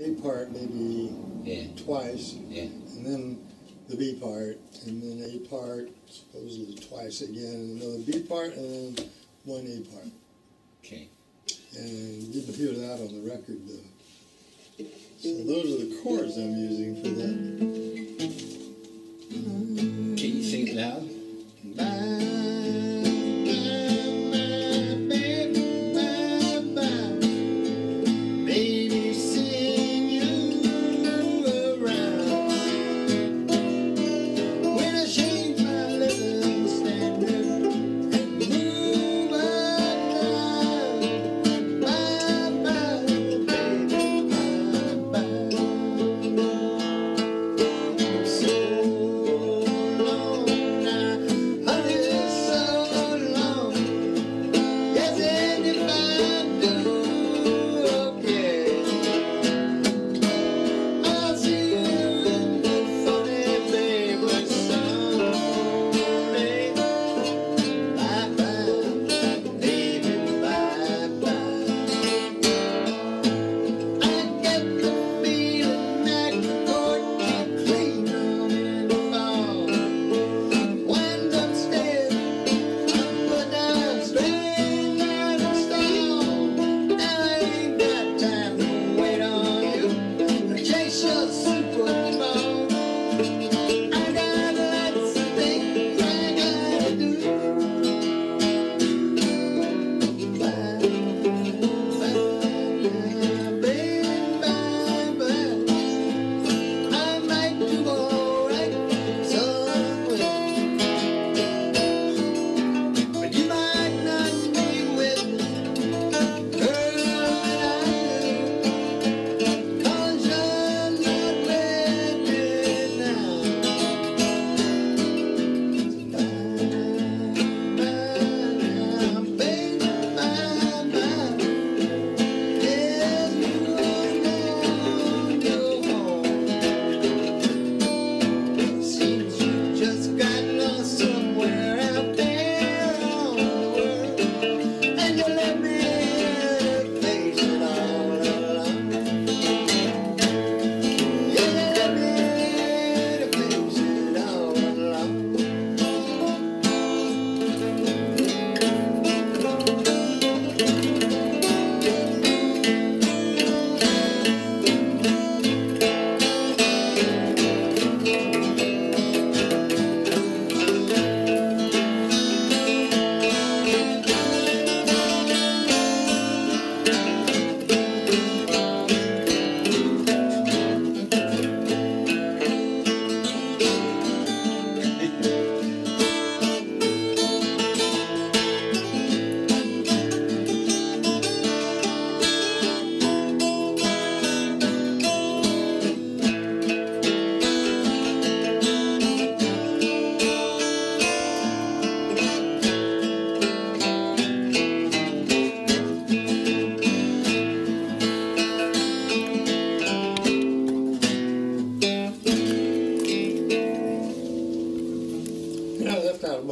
A part maybe Yeah. twice, Yeah. and then the B part, and then A part supposedly twice again, and another B part, and then one A part. Okay. And you didn't hear that on the record though. So those are the chords I'm using for that. Can you sing it loud?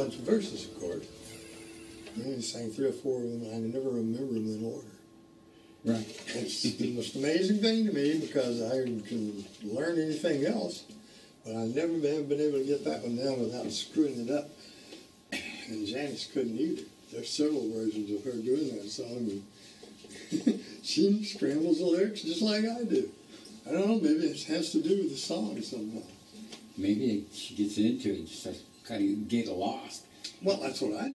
Bunch of verses, of course. I only sang three or four of them, and I never remember them in order. Right. It's the most amazing thing to me because I can learn anything else, but I never have been able to get that one down without screwing it up. And Janis couldn't either. There's several versions of her doing that song, and she scrambles the lyrics just like I do. I don't know, maybe it has to do with the song somehow. Maybe she gets into it, and just kind of get lost. Well, that's what I